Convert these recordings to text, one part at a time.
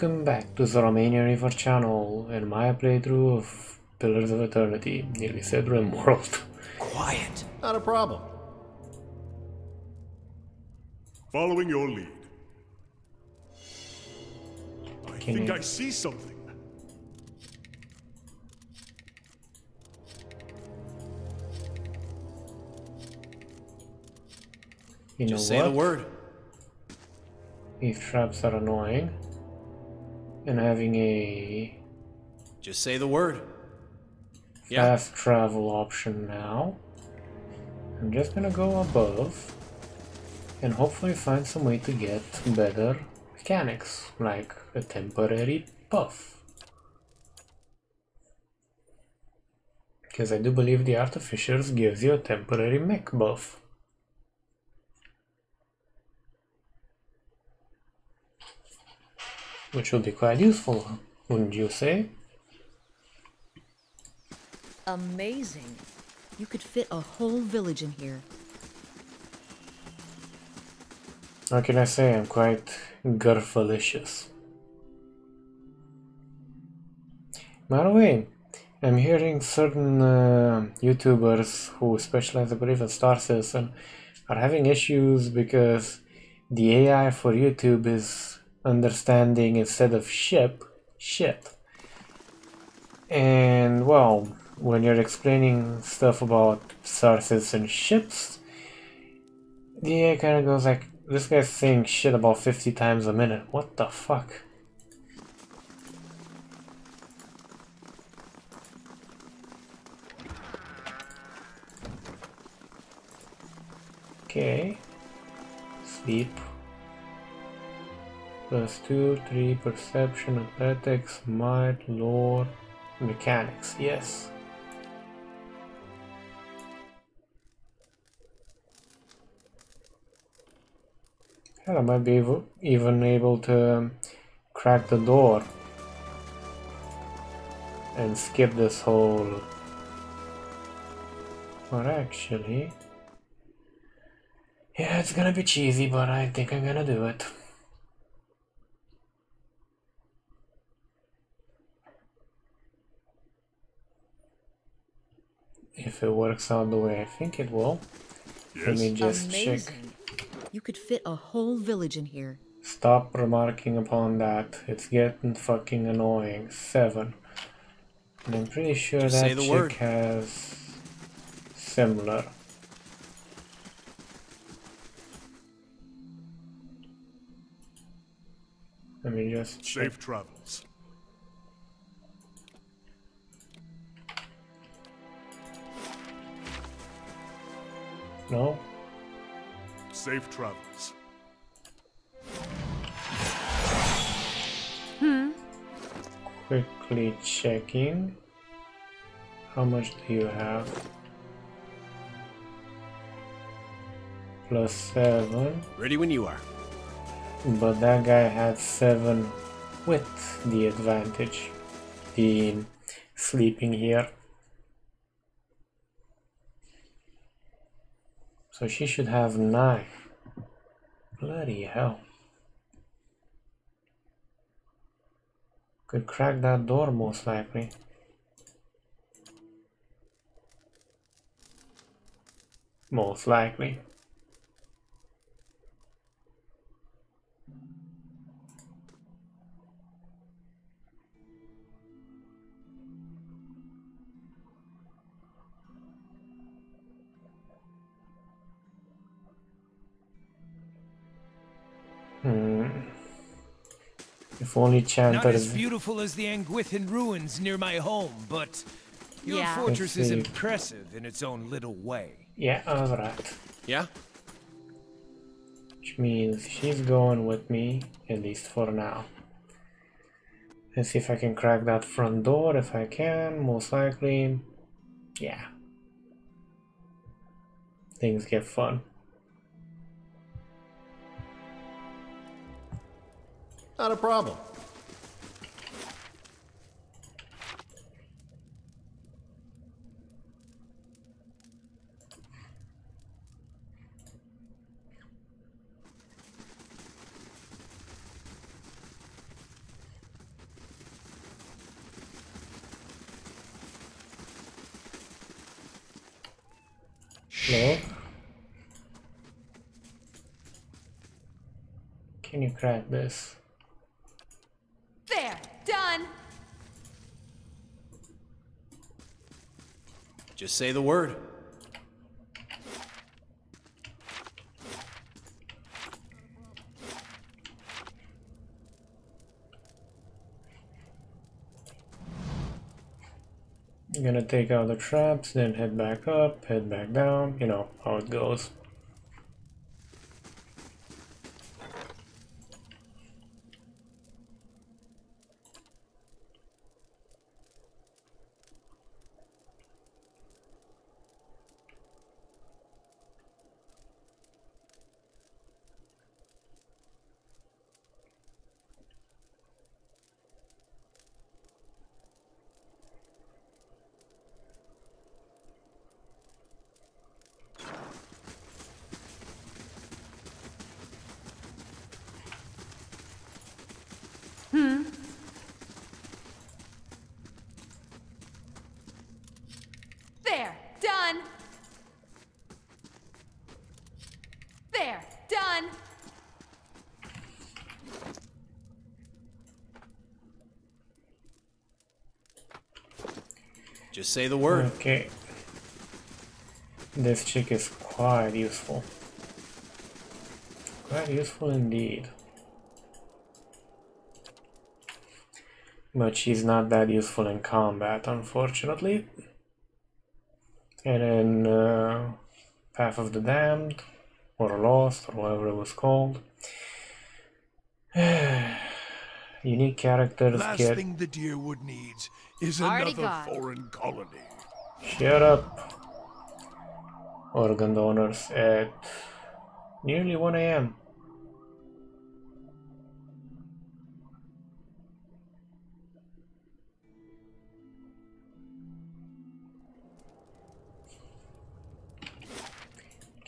Welcome back to the Romanian Reaver channel and my playthrough of Pillars of Eternity, nearly said RimWorld. Quiet. Not a problem. Following your lead. I Can think you- I see something. You know Just say what? the word. These traps are annoying. And having a Just say the word. Yeah. fast travel option now. I'm just gonna go above and hopefully find some way to get better mechanics, like a temporary buff. Because I do believe the Artificers gives you a temporary mech buff. Which will be quite useful, wouldn't you say? Amazing. You could fit a whole village in here. How can I say? I'm quite garfalicious. By the way, I'm hearing certain uh, YouTubers who specialize, I believe, in Star Citizen are having issues because the AI for YouTube is understanding instead of ship, shit. And well, when you're explaining stuff about sources and ships, the AI kind of goes like, this guy's saying shit about 50 times a minute. What the fuck? Okay. Sleep. Plus 2, 3, perception, athletics, might, lore, mechanics. Yes. Hell, I might be even able to um, crack the door and skip this whole. Or actually, yeah, it's gonna be cheesy, but I think I'm gonna do it. If it works out the way I think it will, let me just check. You could fit a whole village in here. Stop remarking upon that. It's getting fucking annoying. Seven. And I'm pretty sure Just that chick word. has similar. Let me just check. Safe travels. No? Safe travels. Hmm. Quickly checking. How much do you have? Plus seven. Ready when you are. But that guy had seven with the advantage in sleeping here. So she should have nine. Bloody hell. Could crack that door most likely. Most likely. If only Not as beautiful as the Engwithan ruins near my home, but your Yeah. fortress is impressive in its own little way. Yeah, alright. Yeah? Which means she's going with me, at least for now. Let's see if I can crack that front door. If I can, most likely. Yeah. Things get fun. Not a problem. Can you crack this? Just say the word. You're gonna take out the traps, then head back up, head back down, you know how it goes. There, done. There, done. Just say the word. Okay. This chick is quite useful. Quite useful indeed. But she's not that useful in combat, unfortunately. And in uh, Path of the Damned, or Lost, or whatever it was called, unique characters Last get thing the Dyrwood needs is another foreign colony. Shut up. Organ donors at nearly 1 a.m.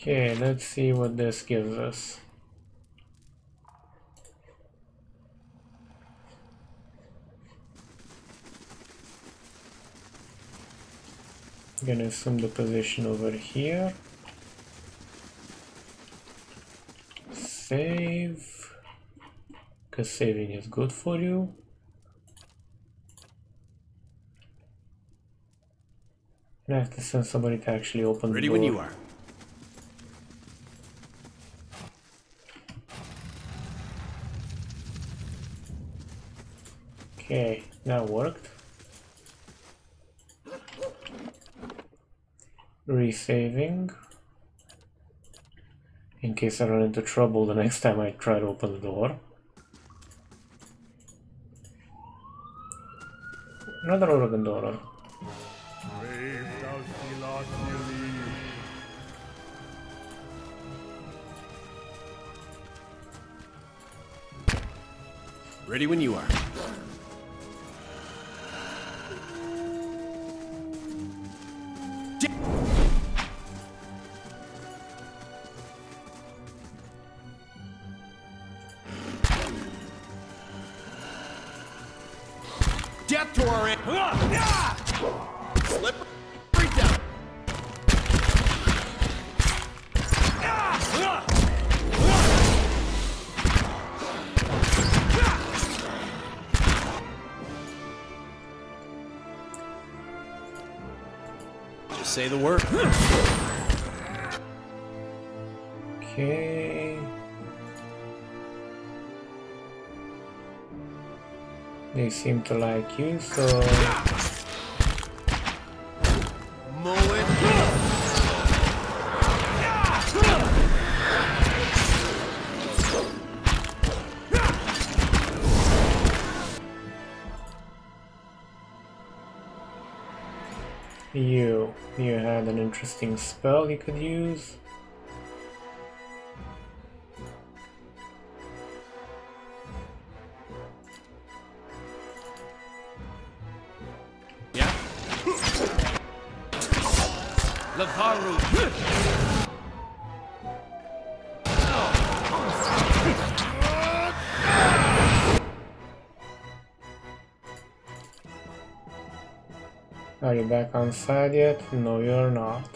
Okay, let's see what this gives us. I'm gonna assume the position over here. Save. Because saving is good for you. And I have to send somebody to actually open Ready the when you are. Okay, that worked. Resaving. In case I run into trouble the next time I try to open the door. Another Philos nearly. Ready when you are. Say the word. Okay. They seem to like you, so Mow interesting spell you could use. answered yet? No, you're not.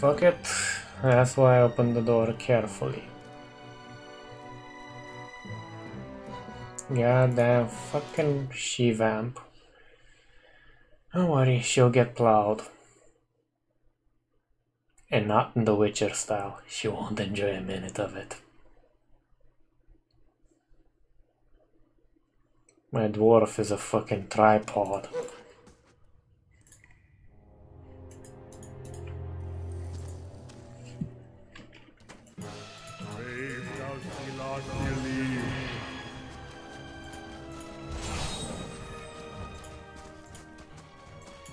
Fuck it. That's why I opened the door carefully. Goddamn fucking she-vamp. Don't worry, she'll get plowed. And not in the Witcher style. She won't enjoy a minute of it. My dwarf is a fucking tripod.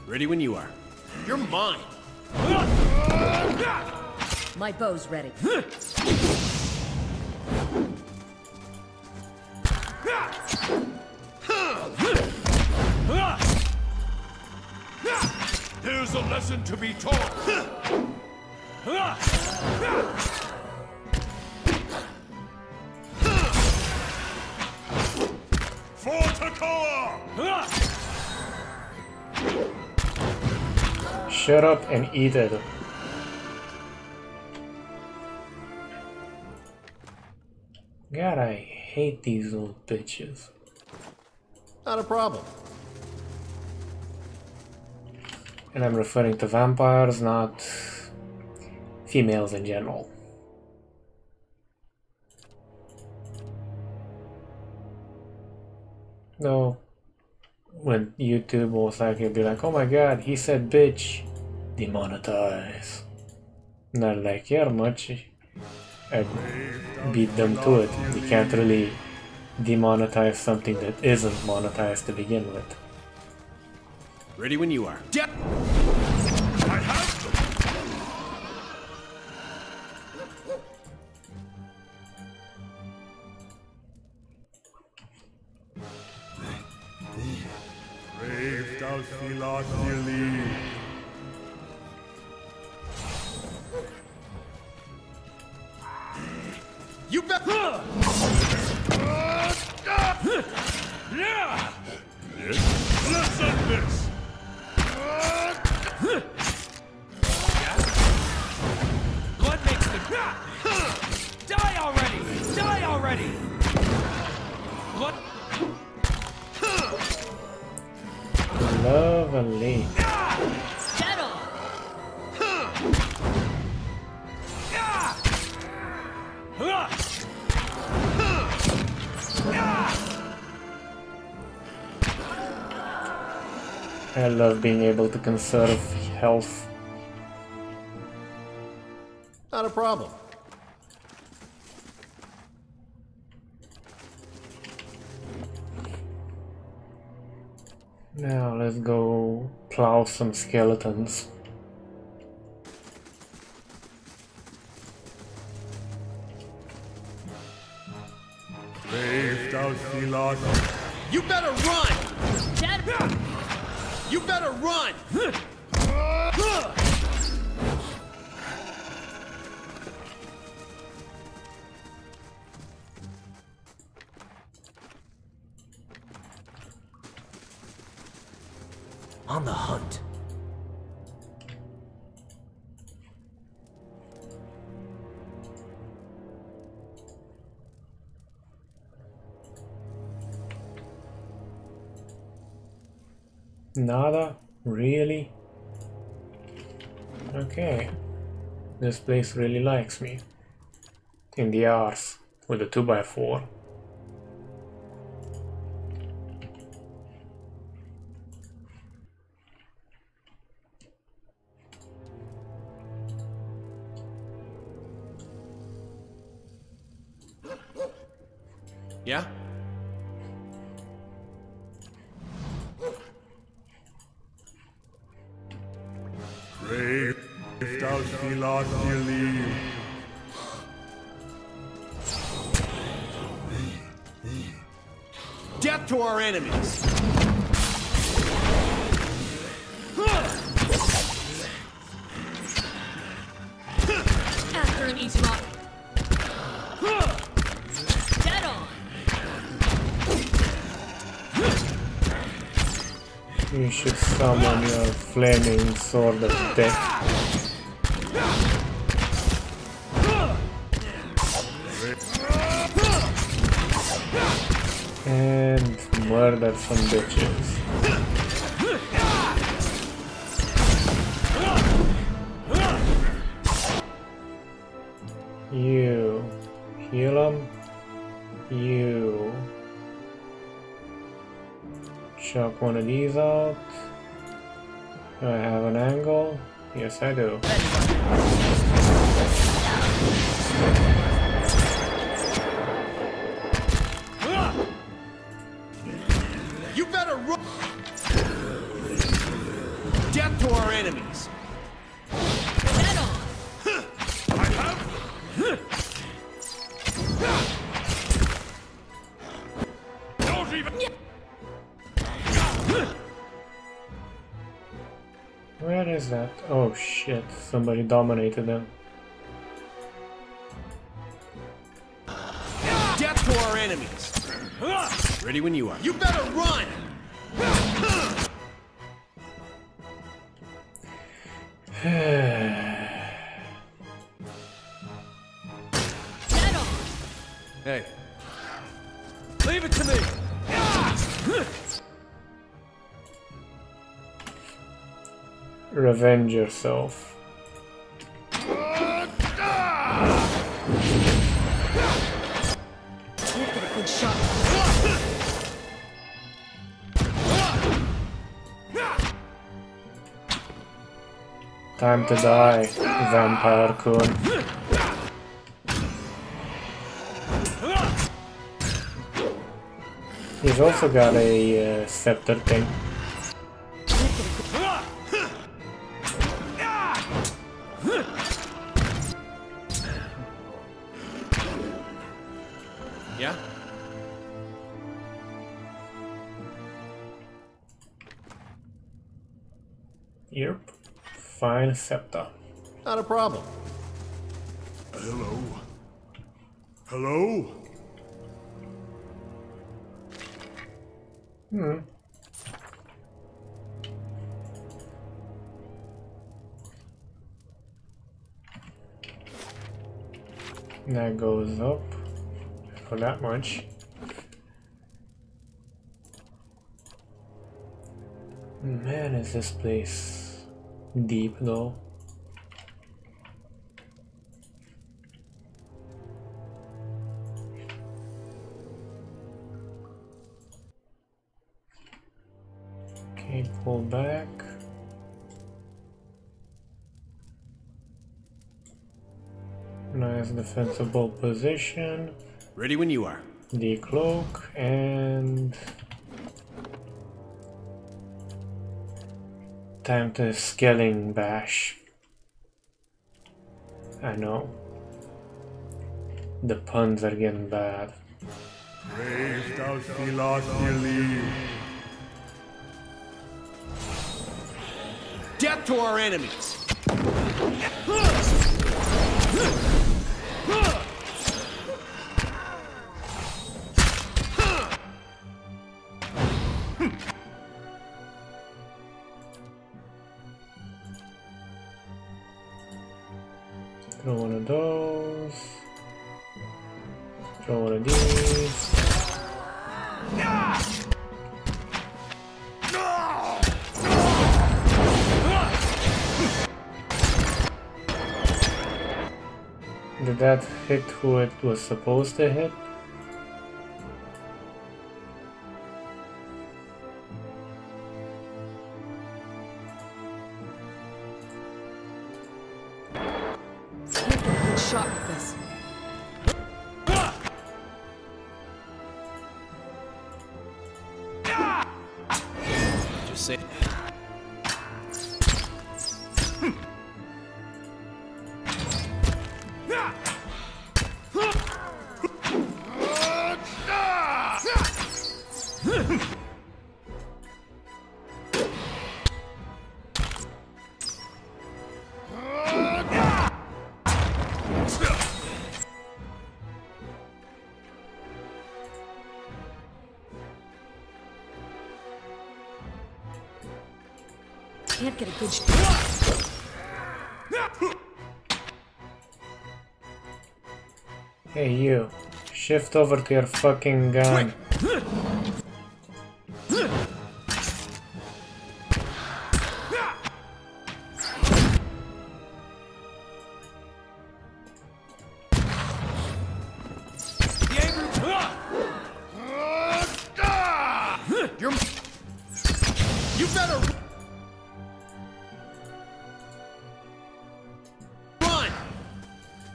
Ready when you are. You're mine. My bow's ready. Here's a lesson to be taught. For Takoa! Shut up and eat it. God, I hate these little bitches. Not a problem. And I'm referring to vampires, not females in general. No, when YouTube most likely be like, oh my god, he said bitch, demonetize. Not like, yeah, much. I beat them to it. You can't really demonetize something that isn't monetized to begin with. Ready when you are. I Lovely. I love being able to conserve health. Not a problem. Now let's go plow some skeletons. Brave does the You better run. Settle! You better run. On the hunt. Nada? Really? Okay. This place really likes me. In the arse with a 2x4. Death to our enemies. After an each rock. Dead on! You should summon your flaming sword of death. Some bitches. You. Heal them. You. Chuck one of these out. Do I have an angle? Yes, I do. To our enemies! Don't even. Where is that? Oh shit, somebody dominated them. Death to our enemies! Ready when you are. You better run! Hey. Leave it to me! Revenge yourself. Time to die, Vampire Kun. He's also got a uh, scepter thing. Fine scepter. Not a problem. Hello. Hello. Hmm. That goes up for that much. Man, is this place deep though? Okay, pull back. Nice defensible position. Ready when you are. The cloak and time to scaling bash. I know. The puns are getting bad. Brave thou Philos believe. Death to our enemies! Who it was supposed to hit? Just say. Get a good. Hey you, shift over to your fucking gun. The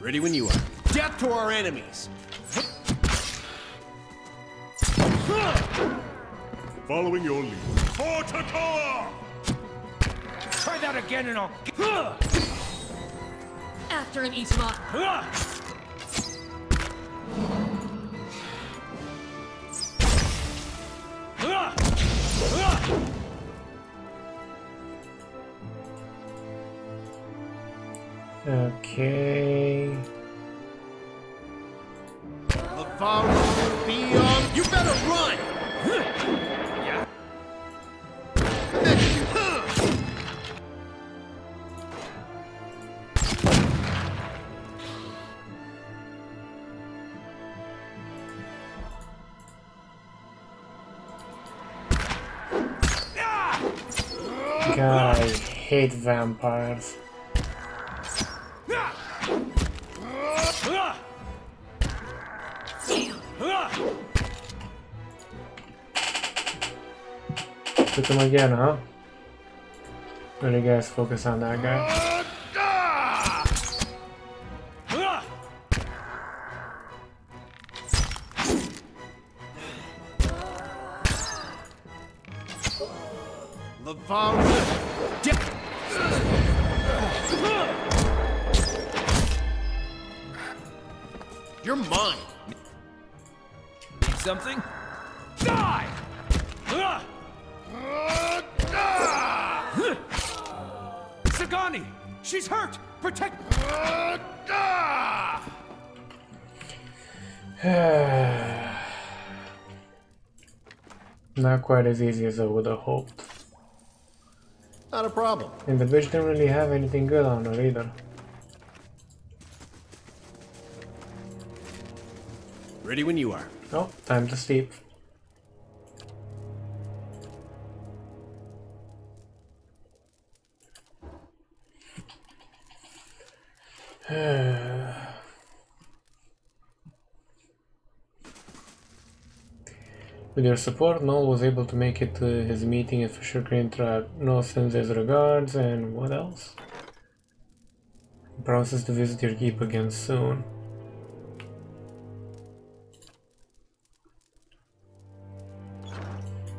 Ready when you are. Death to our enemies! Following your lead. For Takoa! Try that again and I'll. After him, eat hate vampires. Took him again, huh? Really guys focus on that guy. Sagani! She's hurt! Protect! Not quite as easy as I would have hoped. Not a problem. And the bitch didn't really have anything good on her either. Ready when you are. Oh, time to sleep. With your support, Null was able to make it to his meeting at Fisher Green Track. Null sends regards, and what else? He promises to visit your keep again soon.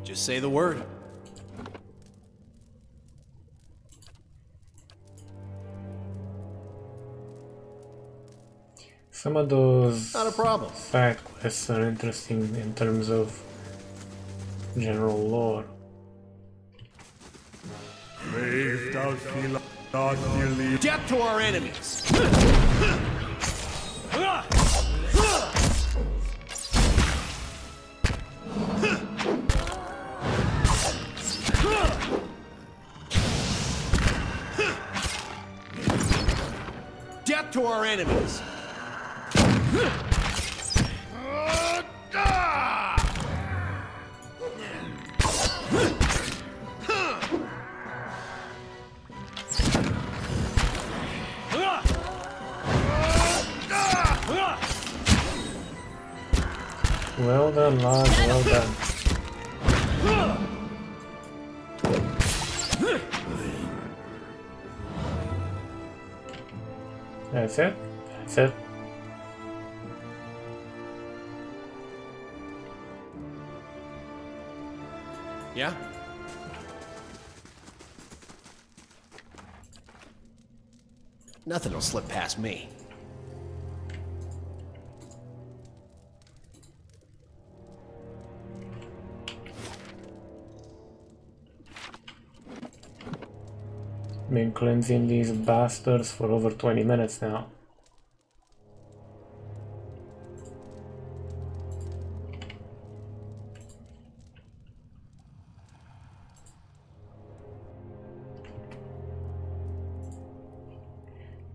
Just say the word. Some of those Not a problem. side quests are interesting in terms of general lore. Brave thou Philadelphia. Death to our enemies! Death to our enemies! Well done, lad, well done. That's it? That's it. Yeah? Nothing will slip past me. Been cleansing these bastards for over 20 minutes now.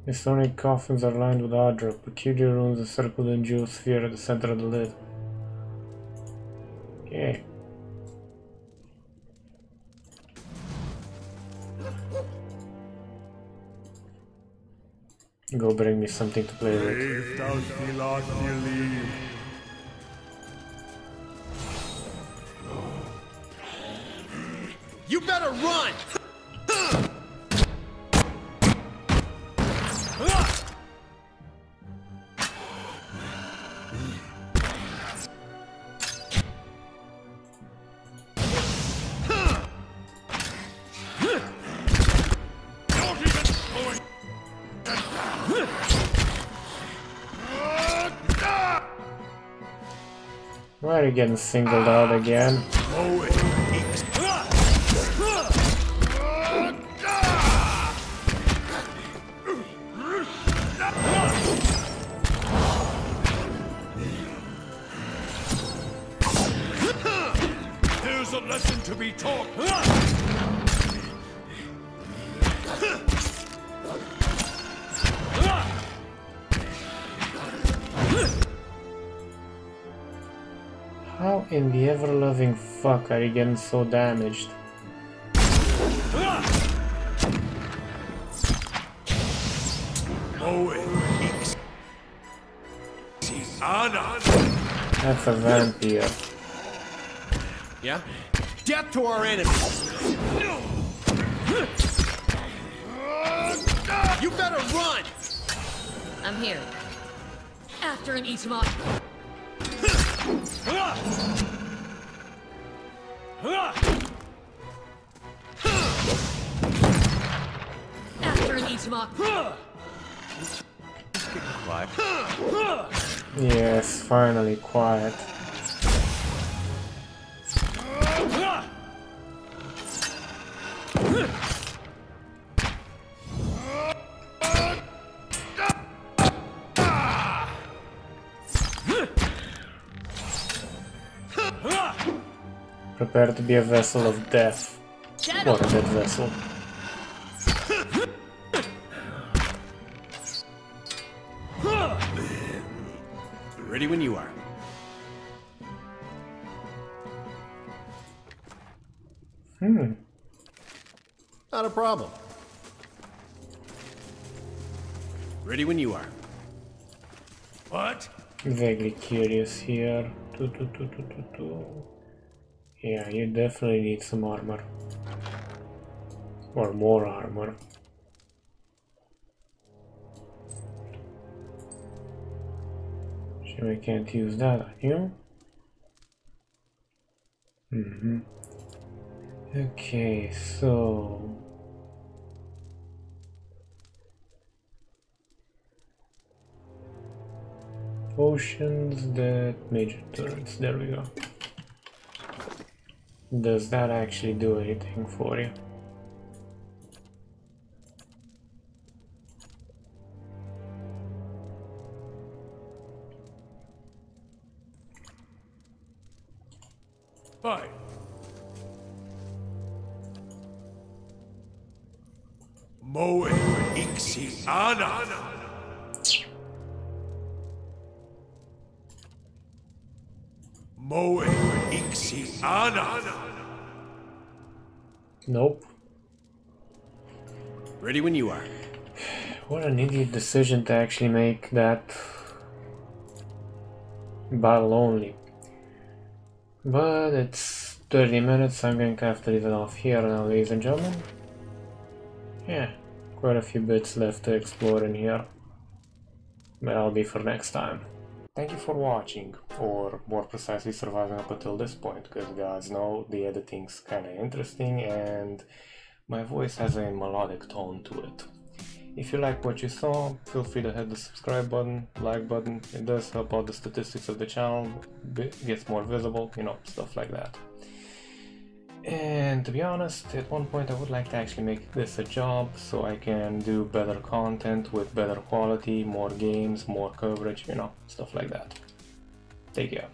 The sonic coffins are lined with Adra. Peculiar runes encircled in jewel sphere at the center of the lid. Okay. Go bring me something to play with. Getting singled out again? There's a lesson to be taught. In the ever-loving fuck are you getting so damaged? Moe Ix. Anna. That's a vampire. Yeah? Death to our enemies! You better run! I'm here. After an Ichimonk. After an Ichimonk. Yes, finally quiet. Prepare to be a vessel of death. Or a dead vessel. Ready when you are. Hmm. Not a problem. Ready when you are. What? Vaguely curious here. Tu, tu, tu, tu, tu, tu. Yeah, you definitely need some armor. Or more armor. Sure, we can't use that on you. Mm-hmm. Okay, so Potions that major turrets, there we go. Does that actually do anything for you? Nope. Ready when you are. What an idiot decision to actually make that battle only. But it's 30 minutes, I'm going to have to leave it off here now, ladies and gentlemen. Yeah, quite a few bits left to explore in here. But I'll be for next time. Thank you for watching, or more precisely surviving up until this point, because guys know the editing's kinda interesting and my voice has a melodic tone to it. If you like what you saw, feel free to hit the subscribe button, like button, it does help out the statistics of the channel, gets more visible, you know, stuff like that. And to be honest, at one point I would like to actually make this a job so I can do better content with better quality, more games, more coverage, you know, stuff like that. Take care.